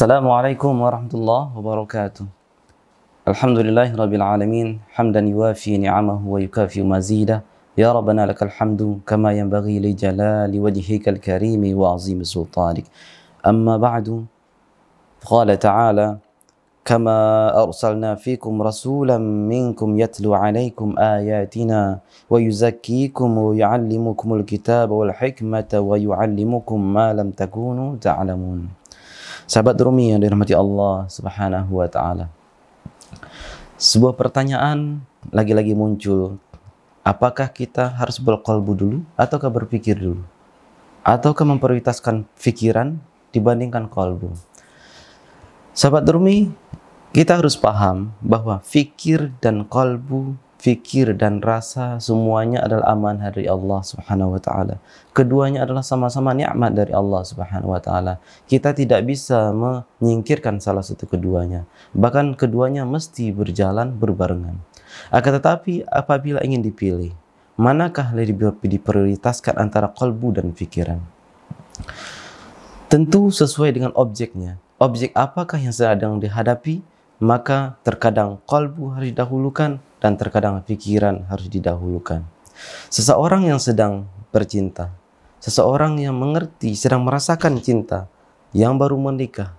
السلام عليكم ورحمة الله وبركاته. الحمد لله رب العالمين حمدا يوافي نعمه ويكافئ مزيده. يا ربنا لك الحمد كما ينبغي لجلال وجهك الكريم وعظيم سلطانك. أما بعد قال تعالى كما أرسلنا فيكم رسولا منكم يتلو عليكم آياتنا ويزكيكم ويعلمكم الكتاب والحكمة ويعلمكم ما لم تكونوا تعلمون. Sahabat Rumi yang dirahmati Allah Subhanahu wa taala. Sebuah pertanyaan lagi-lagi muncul. Apakah kita harus berkolbu dulu ataukah berpikir dulu? Ataukah memprioritaskan pikiran dibandingkan kolbu? Sahabat Rumi, kita harus paham bahwa fikir dan kolbu fikir dan rasa semuanya adalah amanah dari Allah Subhanahu wa taala. Keduanya adalah sama-sama nikmat dari Allah Subhanahu wa taala. Kita tidak bisa menyingkirkan salah satu keduanya. Bahkan keduanya mesti berjalan berbarengan. Akan tetapi apabila ingin dipilih, manakah lebih diprioritaskan antara kalbu dan pikiran? Tentu sesuai dengan objeknya. Objek apakah yang sedang dihadapi? Maka terkadang kalbu harus didahulukan dan terkadang pikiran harus didahulukan. Seseorang yang sedang bercinta, seseorang yang mengerti, sedang merasakan cinta, yang baru menikah,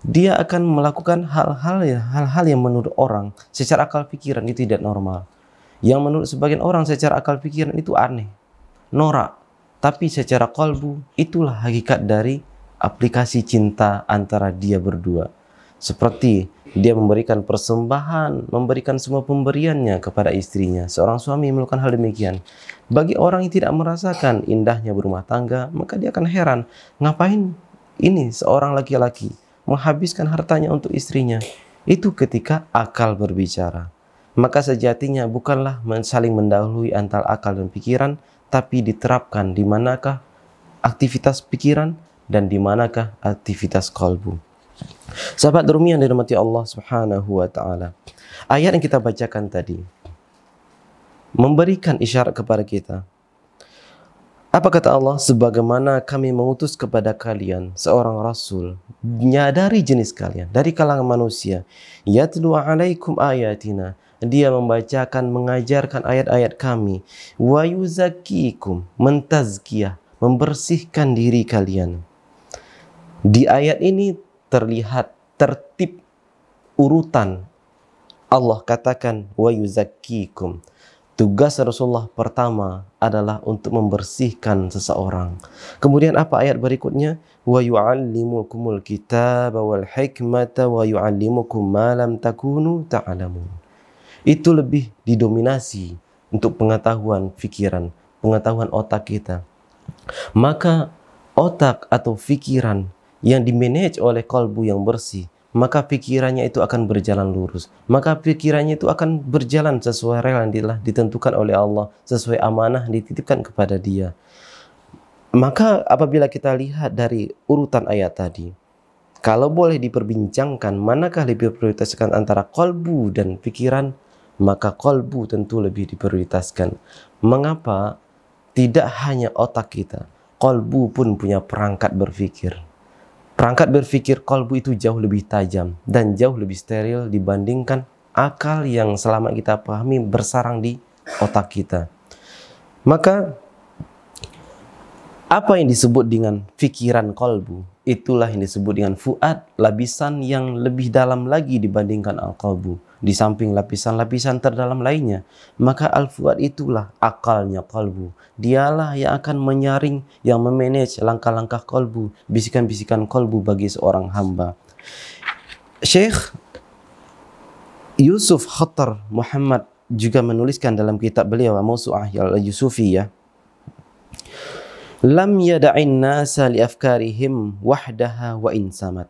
dia akan melakukan hal-hal ya, hal-hal yang menurut orang secara akal pikiran itu tidak normal. Yang menurut sebagian orang secara akal pikiran itu aneh, norak. Tapi secara kolbu itulah hakikat dari aplikasi cinta antara dia berdua. Seperti dia memberikan persembahan, memberikan semua pemberiannya kepada istrinya. Seorang suami melakukan hal demikian. Bagi orang yang tidak merasakan indahnya berumah tangga, maka dia akan heran, ngapain ini seorang laki-laki menghabiskan hartanya untuk istrinya? Itu ketika akal berbicara. Maka sejatinya bukanlah saling mendahului antara akal dan pikiran, tapi diterapkan di manakah aktivitas pikiran dan di manakah aktivitas kalbu. Sahabat Rumi yang dirahmati Allah Subhanahu wa taala. Ayat yang kita bacakan tadi memberikan isyarat kepada kita. Apa kata Allah? Sebagaimana kami mengutus kepada kalian seorang rasul dari jenis kalian, dari kalangan manusia. Yatlu alaikum ayatina. Dia membacakan, mengajarkan ayat-ayat kami. Wa yuzakikum, mentazkiyah, membersihkan diri kalian. Di ayat ini terlihat tertib urutan. Allah katakan wa yuzakkikum. Tugas Rasulullah pertama adalah untuk membersihkan seseorang. Kemudian apa ayat berikutnya? Wa yuallimukumul kitab wal hikmata wa yuallimukum ma lam takunu ta'lamun. Itu lebih didominasi untuk pengetahuan pikiran pengetahuan otak kita. Maka otak atau pikiran yang dimanage oleh kalbu yang bersih, maka pikirannya itu akan berjalan lurus. Maka pikirannya itu akan berjalan sesuai rel yang telah ditentukan oleh Allah, sesuai amanah dititipkan kepada dia. Maka apabila kita lihat dari urutan ayat tadi, kalau boleh diperbincangkan manakah lebih prioritaskan antara kolbu dan pikiran, maka kolbu tentu lebih diprioritaskan. Mengapa? Tidak hanya otak kita, kolbu pun punya perangkat berpikir. Perangkat berpikir kolbu itu jauh lebih tajam dan jauh lebih steril dibandingkan akal yang selama kita pahami bersarang di otak kita. Maka apa yang disebut dengan pikiran kolbu itulah yang disebut dengan fuad lapisan yang lebih dalam lagi dibandingkan al-qalbu di samping lapisan-lapisan terdalam lainnya. Maka al-fuad itulah akalnya kalbu. Dialah yang akan menyaring, yang memanage langkah-langkah kalbu, bisikan-bisikan kalbu bagi seorang hamba. Syekh Yusuf Khattar Muhammad juga menuliskan dalam kitab beliau Mausu'ah al-Yusufi ya. Lam yada'in nasa li afkarihim wahdaha wa insamat.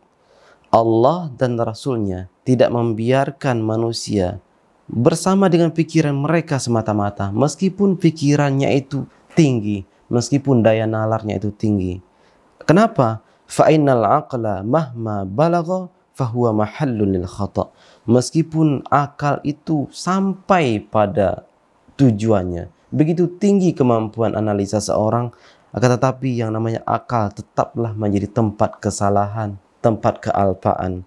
Allah dan Rasulnya tidak membiarkan manusia bersama dengan pikiran mereka semata-mata meskipun pikirannya itu tinggi meskipun daya nalarnya itu tinggi. Kenapa? Fa'innal aqla mahma balagha fahuwa mahallun lil khata. Meskipun akal itu sampai pada tujuannya begitu tinggi kemampuan analisa seorang akan tetapi yang namanya akal tetaplah menjadi tempat kesalahan tempat kealpaan.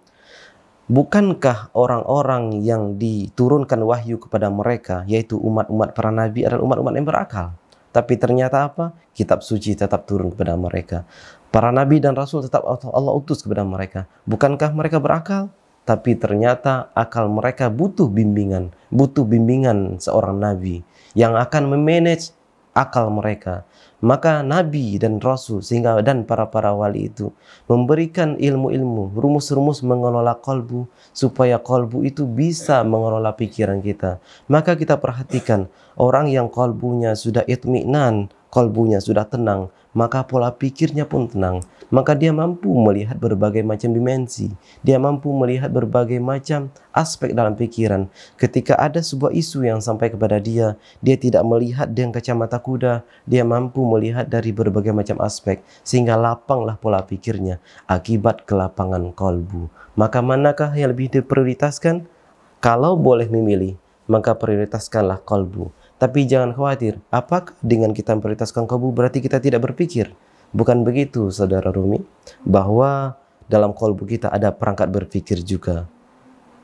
Bukankah orang-orang yang diturunkan wahyu kepada mereka, yaitu umat-umat para nabi adalah umat-umat yang berakal? Tapi ternyata apa? Kitab suci tetap turun kepada mereka. Para nabi dan rasul tetap Allah utus kepada mereka. Bukankah mereka berakal? Tapi ternyata akal mereka butuh bimbingan, butuh bimbingan seorang nabi yang akan memanage akal mereka. Maka Nabi dan Rasul sehingga dan para-para wali itu memberikan ilmu-ilmu, rumus-rumus mengelola kolbu supaya kolbu itu bisa mengelola pikiran kita. Maka kita perhatikan orang yang kolbunya sudah itminan, kolbunya sudah tenang, maka pola pikirnya pun tenang. Maka dia mampu melihat berbagai macam dimensi. Dia mampu melihat berbagai macam aspek dalam pikiran. Ketika ada sebuah isu yang sampai kepada dia, dia tidak melihat dengan kacamata kuda. Dia mampu melihat dari berbagai macam aspek. Sehingga lapanglah pola pikirnya akibat kelapangan kolbu. Maka manakah yang lebih diprioritaskan? Kalau boleh memilih, maka prioritaskanlah kolbu. Tapi jangan khawatir, apakah dengan kita memprioritaskan kolbu berarti kita tidak berpikir? Bukan begitu, saudara Rumi, bahwa dalam kolbu kita ada perangkat berpikir juga.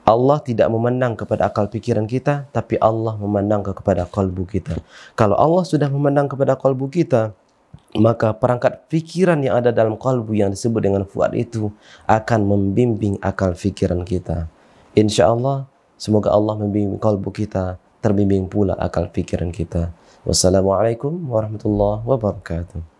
Allah tidak memandang kepada akal pikiran kita, tapi Allah memandang kepada kolbu kita. Kalau Allah sudah memandang kepada kolbu kita, maka perangkat pikiran yang ada dalam kolbu yang disebut dengan fuad itu akan membimbing akal pikiran kita. Insya Allah, semoga Allah membimbing kolbu kita terbimbing pula akal pikiran kita. Wassalamualaikum warahmatullahi wabarakatuh.